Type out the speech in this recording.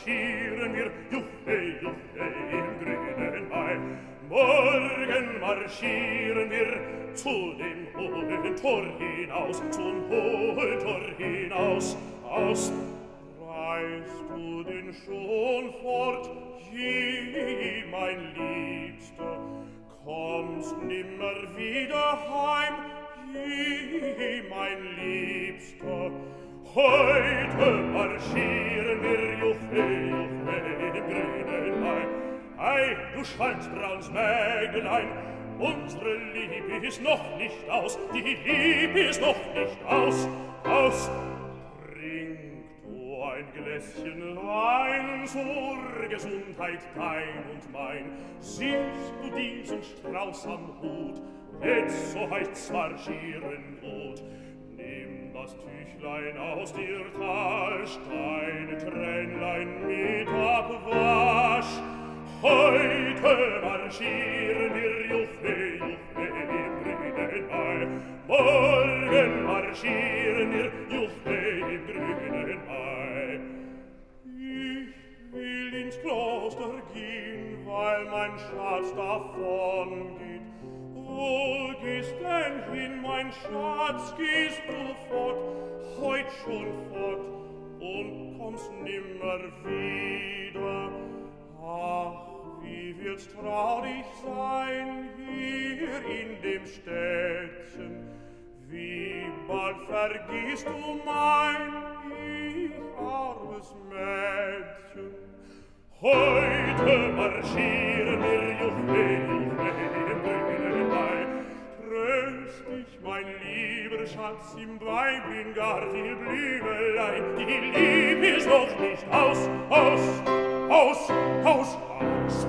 marschieren wir, juchhe, juchhe, im grünen Mai. Morgen marschieren wir zu dem hohen Tor hinaus, zum hohen Tor hinaus, aus. Reist du denn schon fort, je, mein Liebster, kommst nimmer wieder heim, Ei, du schwarzbrauns Mägelein, unsere Liebe ist noch nicht aus, die Liebe ist noch nicht aus, aus. Trink du ein Gläschen Wein zur Gesundheit dein und mein. Siehst du diesen Strauß am Hut, jetzt so heißt's marschieren gut. Nimm das Tüchlein aus dir Tasche, deine Tränlein mir, heute marschieren wir Juffe, Juffe, im grünen Mai. Morgen marschieren wir Juffe, im grünen Mai. Ich will ins Kloster gehen, weil mein Schatz davon geht. Wo gehst denn hin, mein Schatz, gehst du fort, heut schon fort, und kommst nimmer wieder niemals traurig sein hier in dem Städtchen. Wie bald vergisst du mein, ich armes Mädchen. Heute marschieren wir Juchweh, Juchweh, dem Brünen bei. Tröst dich, mein lieber Schatz, im Weib in gar viel Blümelein. Die Liebe ist noch nicht aus, aus, aus, aus, aus.